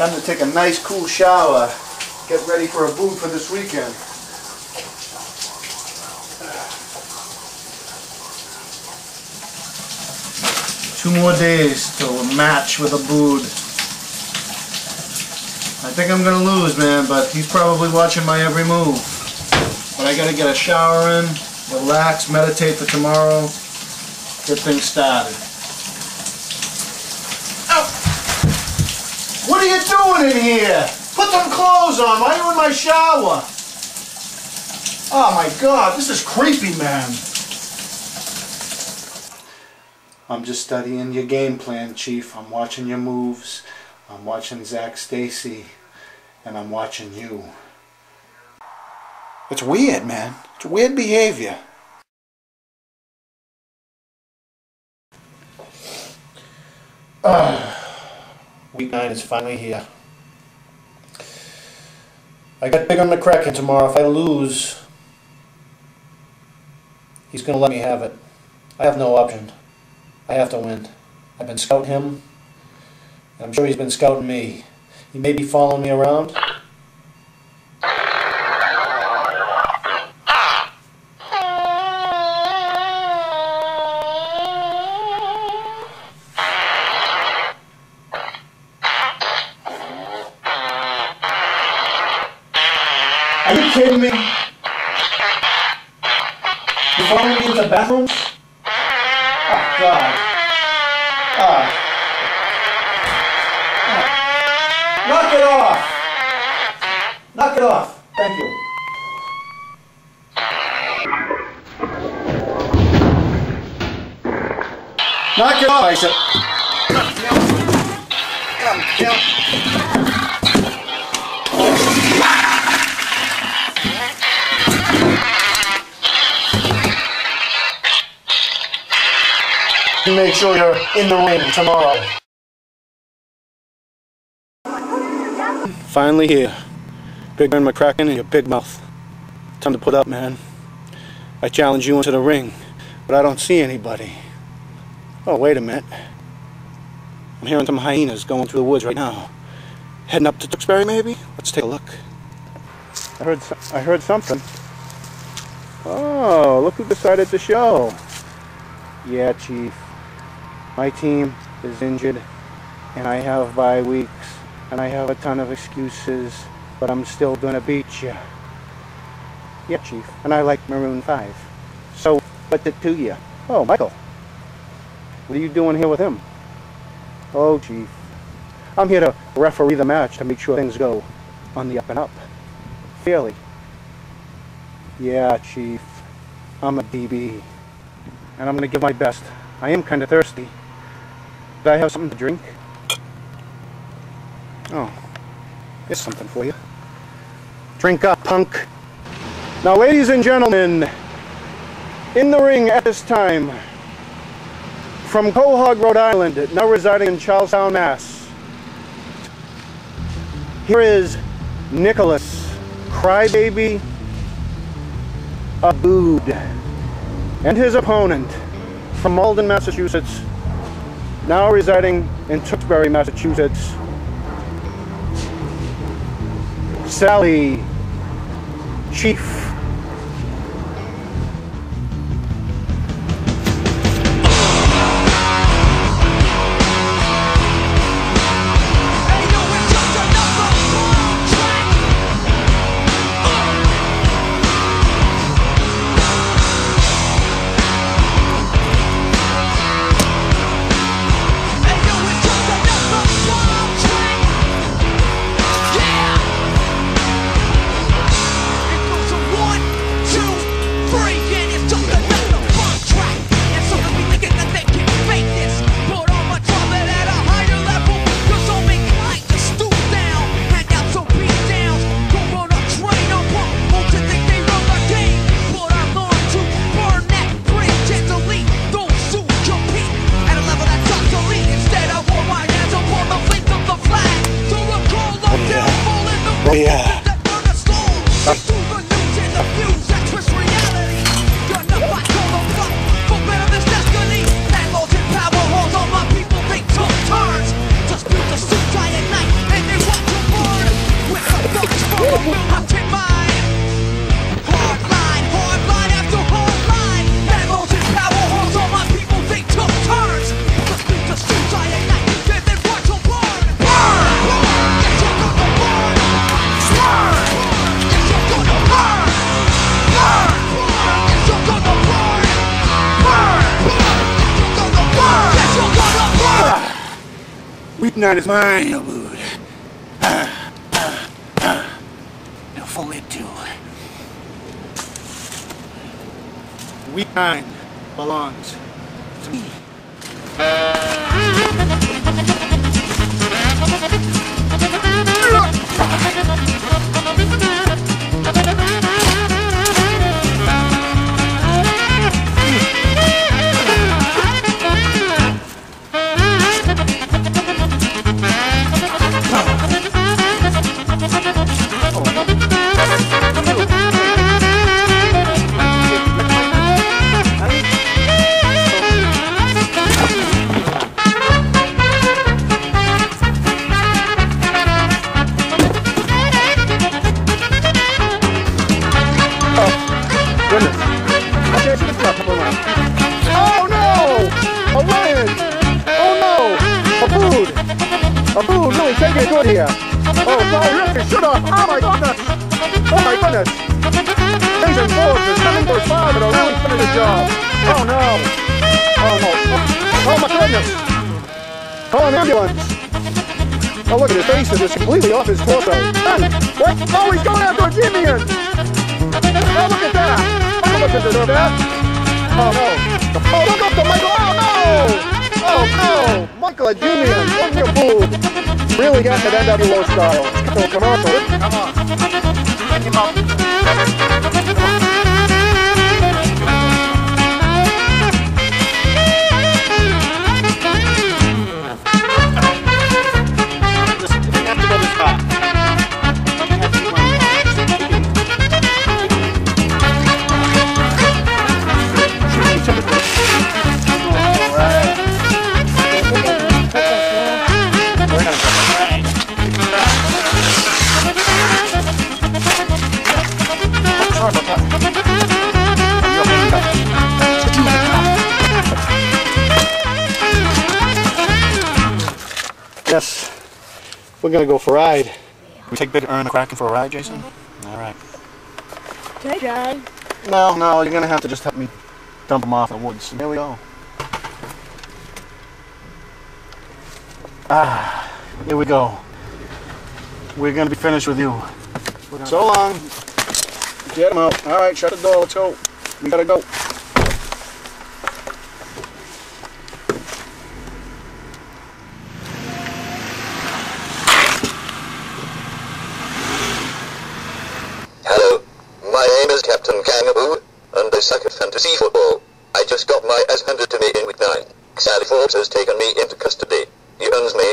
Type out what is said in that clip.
Time to take a nice cool shower. Get ready for a boot for this weekend. Two more days till a match with a boot. I think I'm gonna lose, man, but he's probably watching my every move. But I gotta get a shower in, relax, meditate for tomorrow, get things started. What are you doing in here? Put some clothes on. Why are you in my shower? Oh my god, this is creepy, man. I'm just studying your game plan, Chief. I'm watching your moves. I'm watching Zac Stacy. And I'm watching you. It's weird, man. It's weird behavior. Uh. Week 9 is finally here. I got Big Ern McCracken tomorrow. If I lose, he's going to let me have it. I have no option. I have to win. I've been scouting him, I'm sure he's been scouting me. He may be following me around. You kidding me? You're following me into bathrooms? Oh, God. Ah. Ah. Knock it off! Knock it off. Thank you. Knock it off, I said. Make sure you're in the ring tomorrow. Finally here. Big Man McCracken and your big mouth. Time to put up, man. I challenge you into the ring, but I don't see anybody. Oh, wait a minute. I'm hearing some hyenas going through the woods right now. Heading up to Tewksbury, maybe? Let's take a look. I heard, I heard something. Oh, look who decided to show. Yeah, Chief. My team is injured, and I have bye weeks, and I have a ton of excuses, but I'm still gonna beat you. Yeah, Chief, and I like Maroon 5. So, what's it to you? Oh, Michael. What are you doing here with him? Oh, Chief. I'm here to referee the match to make sure things go on the up and up. Fairly. Yeah, Chief. I'm a DB. And I'm to give my best. I am kind of thirsty. Do I have something to drink? Oh. Here's something for you. Drink up, punk. Now, ladies and gentlemen, in the ring at this time, from Quahog, Rhode Island, now residing in Charlestown, Mass. Here is Nicholas Crybaby Abood and his opponent from Malden, Massachusetts, now residing in Tewksbury, Massachusetts, Sally Chief night is mine, Abood. Ah, ah, ah. Now fall into. We kind belongs to me. Oh, sorry, really, shut up! Oh my goodness! Oh my goodness! Jason Forbes is coming to his father to really finish the job. Oh no! Oh no! Oh my goodness! Call an ambulance! Oh look at his face, it's just completely off his torso. Ben! What? Oh, he's going after a Jimian! Oh, look at that! Michael doesn't deserve that! Oh, no! Oh, look up to Michael! Oh, no! Oh, no! Michael what your Really getting at NWO style. Come on. Come on. Bring him we're gonna go for a ride. We take Big Ern McCracken for a ride, Jason? All right. Hey, Dad. No, no, you're gonna have to just help me dump him off in the woods. Here we go. Ah, here we go. We're gonna be finished with you. So long. Get him out. All right, shut the door. Let's go. We gotta go. Hello, my name is Captain Kangaboo, and I suck at fantasy football. Just got my ass handed to me in week 9. Sally Forbes has taken me into custody. He owns me,